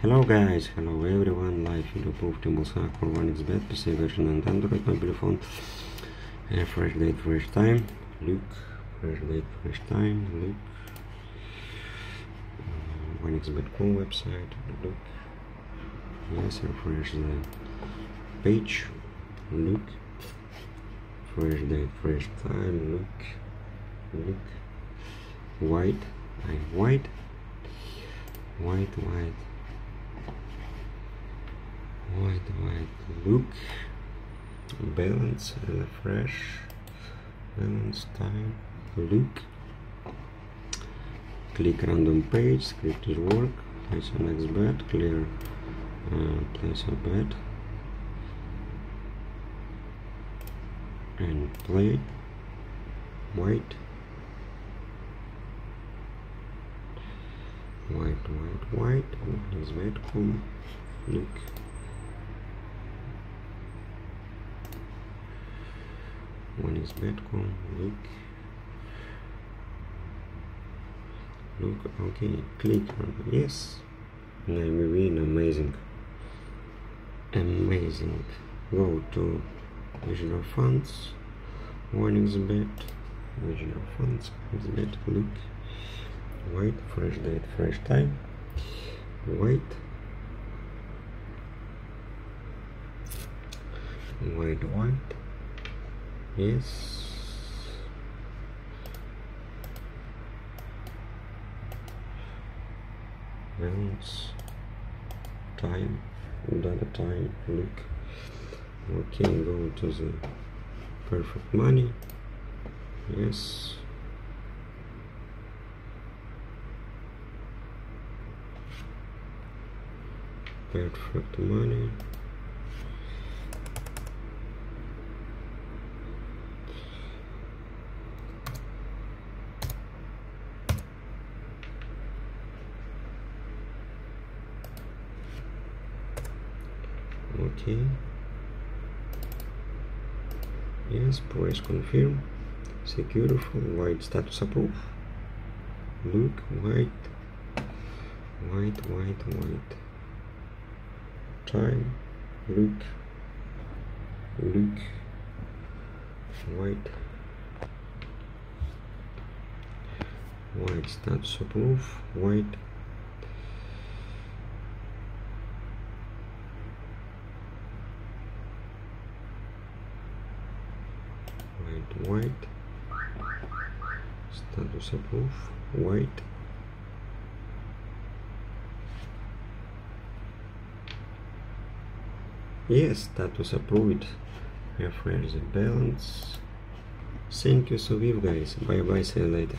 Hello guys, hello everyone, live video proof Thimbles for 1xbet, PC version and Android mobile phone. Uh, fresh date, fresh time, look, fresh date, fresh time, look. Uh, 1xbet.com website, look. Yes, refresh the page, look. Fresh date, fresh time, look, look. White, I'm white, white, white white white look balance and refresh balance time look click random page script is work place next bet clear uh, place a bet and play white. White white white is bet come look one is Betcom look. Look okay click on yes. And I win amazing. Amazing. Go to visual funds. Warnings bet visual funds bet look. White fresh date fresh time. White white white yes balance time data time look. Okay go to the perfect money. Yes. Perfect money okay. Yes press confirm secure from white. Status approve look white. White white white. Time. Look. Look. White. White. Status approve white white status approve white yes status approved. Refresh the balance thank you so much guys. Bye bye see you later